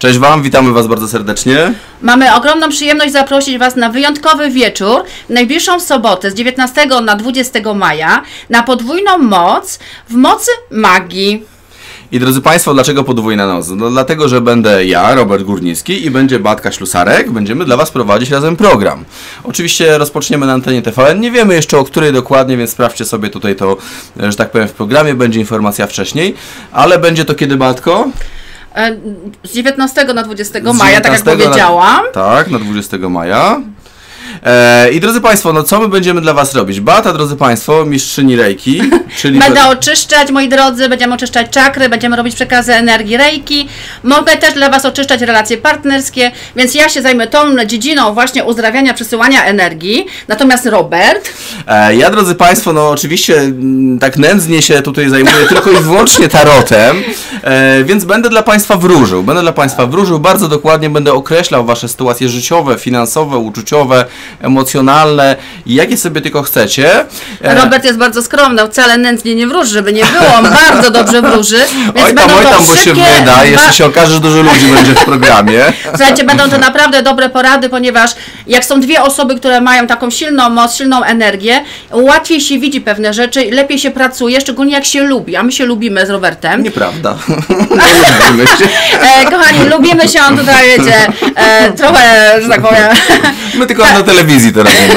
Cześć Wam, witamy Was bardzo serdecznie. Mamy ogromną przyjemność zaprosić Was na wyjątkowy wieczór w najbliższą sobotę z 19 na 20 maja na podwójną moc w mocy magii. I drodzy Państwo, dlaczego podwójna noc? No dlatego, że będę ja, Robert Górnicki i będzie Batka Ślusarek. Będziemy dla Was prowadzić razem program. Oczywiście rozpoczniemy na antenie TVN. Nie wiemy jeszcze o której dokładnie, więc sprawdźcie sobie tutaj to, że tak powiem, w programie. Będzie informacja wcześniej. Ale będzie to kiedy, Batko? E, Z 19 na 20 Z maja, tak jak 19 powiedziałam. Na, tak, na 20 maja. E, I drodzy Państwo, no co my będziemy dla Was robić? Bata, drodzy Państwo, mistrzyni Rejki, czyli... Będę oczyszczać, moi drodzy, będziemy oczyszczać czakry, będziemy robić przekazy energii rejki. Mogę też dla Was oczyszczać relacje partnerskie, więc ja się zajmę tą dziedziną właśnie uzdrawiania, przesyłania energii. Natomiast Robert, E, Ja, drodzy Państwo, no oczywiście mm, tak nędznie się tutaj zajmuję tylko i wyłącznie tarotem, e, więc będę dla Państwa wróżył. Będę dla Państwa wróżył, bardzo dokładnie będę określał Wasze sytuacje życiowe, finansowe, uczuciowe, emocjonalne, jakie sobie tylko chcecie. E, Robert jest bardzo skromny, wcale nędznie nie wróży, żeby nie było, on bardzo dobrze wróży, więc Oj tam, będą oj tam, bo się wyda, jeszcze się okaże, że dużo ludzi będzie w programie. Słuchajcie, będą to naprawdę dobre porady, ponieważ jak są dwie osoby, które mają taką silną moc, silną energię, łatwiej się widzi pewne rzeczy, lepiej się pracuje, szczególnie jak się lubi, a my się lubimy z Robertem. Nieprawda. Nie lubimy się. E, kochani, lubimy się, on tutaj, wiecie, e, trochę, że tak powiem, My tylko na telewizji to robimy.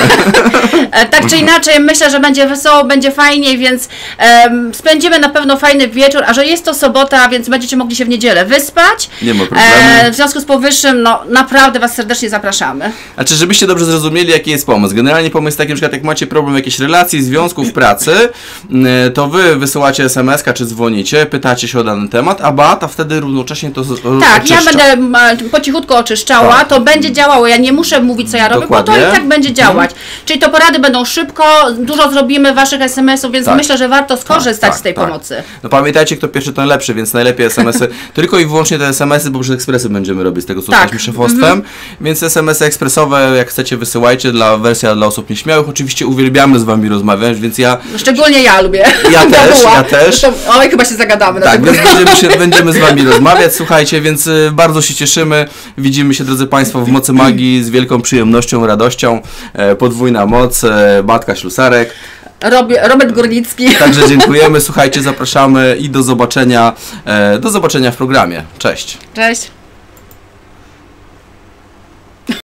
e, tak czy inaczej, myślę, że będzie wesoło, będzie fajnie, więc em, spędzimy na pewno fajny wieczór, a że jest to sobota, więc będziecie mogli się w niedzielę wyspać. Nie ma problemu. E, w związku z powyższym, no naprawdę Was serdecznie zapraszamy. Znaczy, żebyście dobrze zrozumieli, jaki jest pomysł. Generalnie pomysł taki, na przykład jak macie problem jakiejś relacji, związków, pracy, yy, to wy wysyłacie SMS-ka czy dzwonicie, pytacie się o dany temat, a Beata wtedy równocześnie to Tak, ja oczyszcza. będę e, po cichutku oczyszczała, Tak. to będzie działało. Ja nie muszę mówić, co ja robię, bo Dokładnie. to i tak będzie działać. Czyli to porady będą szybko, dużo zrobimy waszych SMS-ów, więc Tak. myślę, że warto skorzystać Tak, z tej tak. pomocy. No pamiętajcie, kto pierwszy, to najlepszy, więc najlepiej SMS-y, tylko i wyłącznie te SMS-y, bo przez ekspresy będziemy robić z tego, co Tak. szefostwem, więc SMS-y ekspresowe, jak chcecie, wysyłajcie, dla wersja dla osób nieśmiałych, oczywiście uwielbiamy z wami rozmawiać, więc ja Szczególnie ja lubię. Ja też, ja też. Zresztą, oj, chyba się zagadamy. na Tak, więc będziemy, się, będziemy z Wami rozmawiać, słuchajcie, więc y, bardzo się cieszymy. Widzimy się, drodzy Państwo, w Mocy Magii z wielką przyjemnością, radością. E, podwójna moc, e, Batka Ślusarek. Robert Górnicki. Także dziękujemy, słuchajcie, zapraszamy i do zobaczenia, e, do zobaczenia w programie. Cześć. Cześć.